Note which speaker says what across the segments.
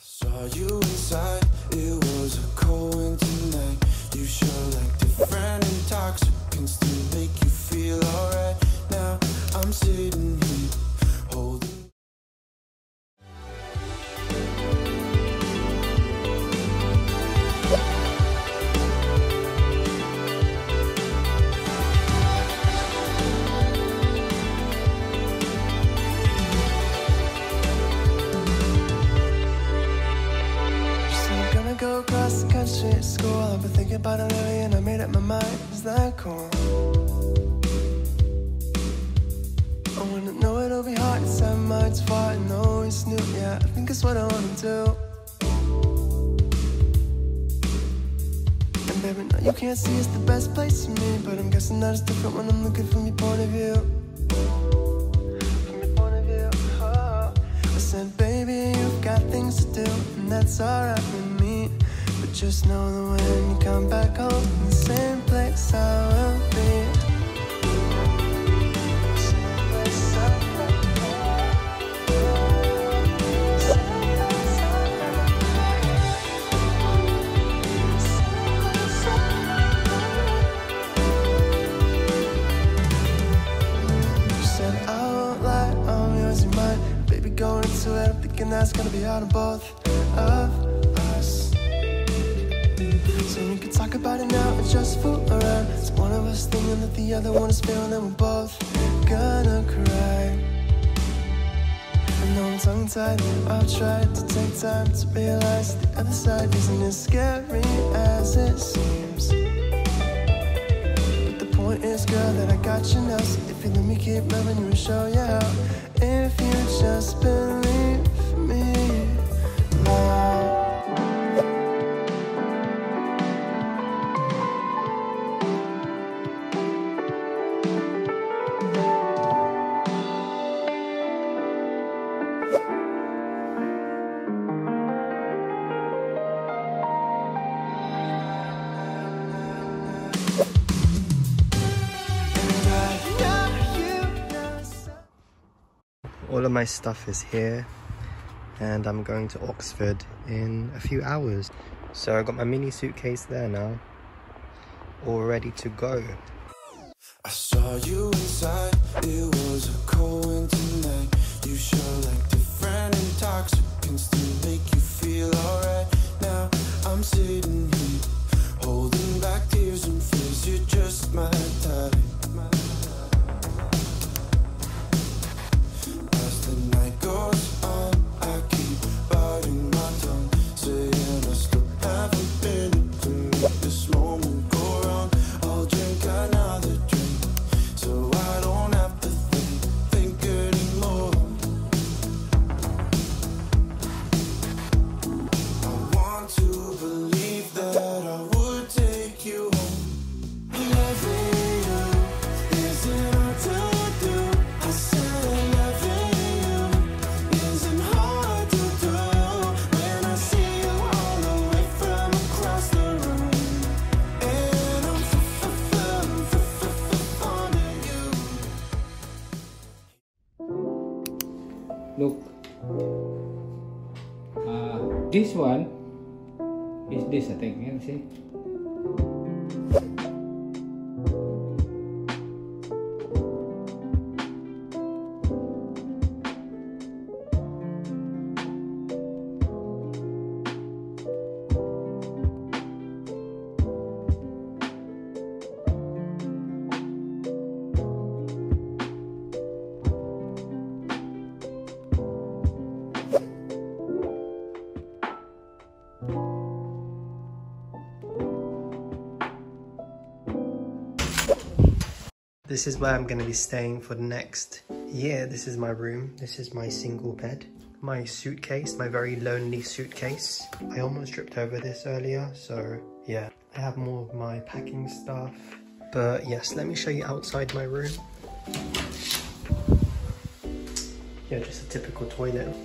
Speaker 1: Saw you inside,
Speaker 2: I think it's what I wanna do. And baby, no, you can't see it's the best place for me, but I'm guessing that it's different when I'm looking from your point of view. View, oh. I said, baby, you've got things to do, and that's alright with me. But just know that when you come back home, the same place I going into it, I'm thinking that's gonna be out of both of us. So we can talk about it now and just fool around. It's one of us thinking that the other one is feeling, and we're both gonna cry. I know I'm tongue tied. I've tried to take time to realize the other side isn't as scary as it seems. Me keep loving you and show you how, if you just believe
Speaker 3: of my stuff is here and I'm going to Oxford in a few hours. So I got my mini suitcase there now, all ready to go.
Speaker 1: I saw you inside, it was a cold winter. You sure like different intoxicants to make you feel alright. Now I'm sitting here holding back tears and fears. You're just my type.
Speaker 4: Look. Uh, this one is this, I think. You can see.
Speaker 3: This is where I'm going to be staying for the next year. This is my room. This is my single bed. My suitcase, my very lonely suitcase. I almost tripped over this earlier, so yeah. I have more of my packing stuff. But yes, let me show you outside my room. Yeah, just a typical toilet.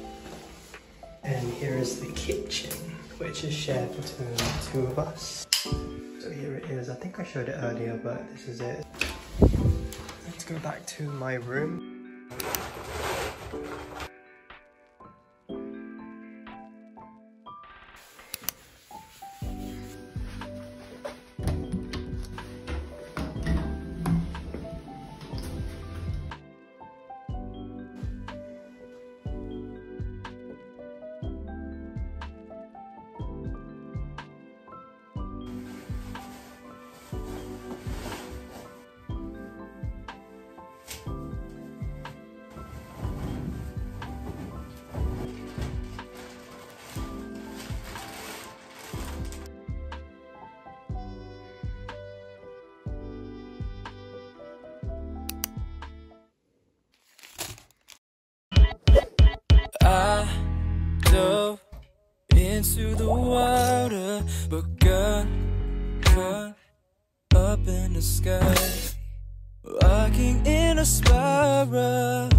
Speaker 3: And here is the kitchen, which is shared between the two of us. So here it is. I think I showed it earlier, but this is it. Back to my room.
Speaker 5: Into the water, but got caught up in the sky. Walking in a spiral,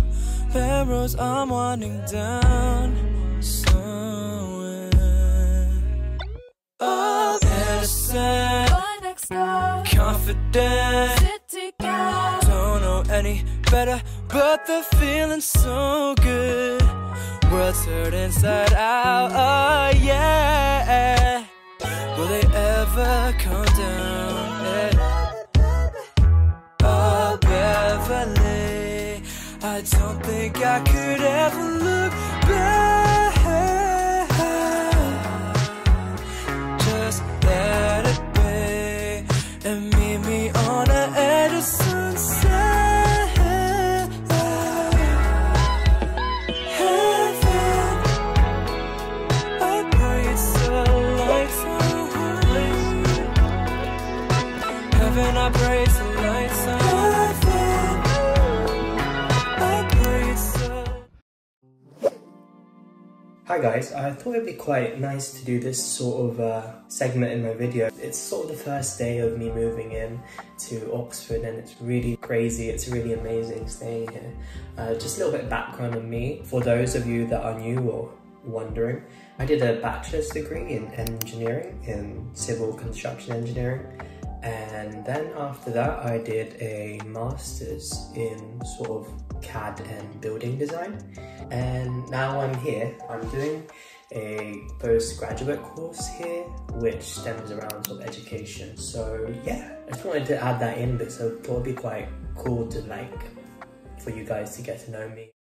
Speaker 5: arrows I'm winding down somewhere. All innocent, confident. Don't know any better, but the feeling's so good. World's turned inside out, oh yeah. Will they ever come down? Yeah. Oh, Beverly, I don't think I could ever look Heaven, I pray
Speaker 3: Hi guys, I thought it'd be quite nice to do this sort of uh, segment in my video. It's sort of the first day of me moving in to Oxford and it's really crazy, it's really amazing staying here. Uh, just a little bit of background on me, for those of you that are new or wondering. I did a bachelor's degree in engineering, in civil construction engineering. And then after that, I did a master's in sort of CAD and building design. And now I'm here. I'm doing a postgraduate course here, which stems around sort of education. So yeah, I just wanted to add that in because I thought it'd be quite cool to like for you guys to get to know me.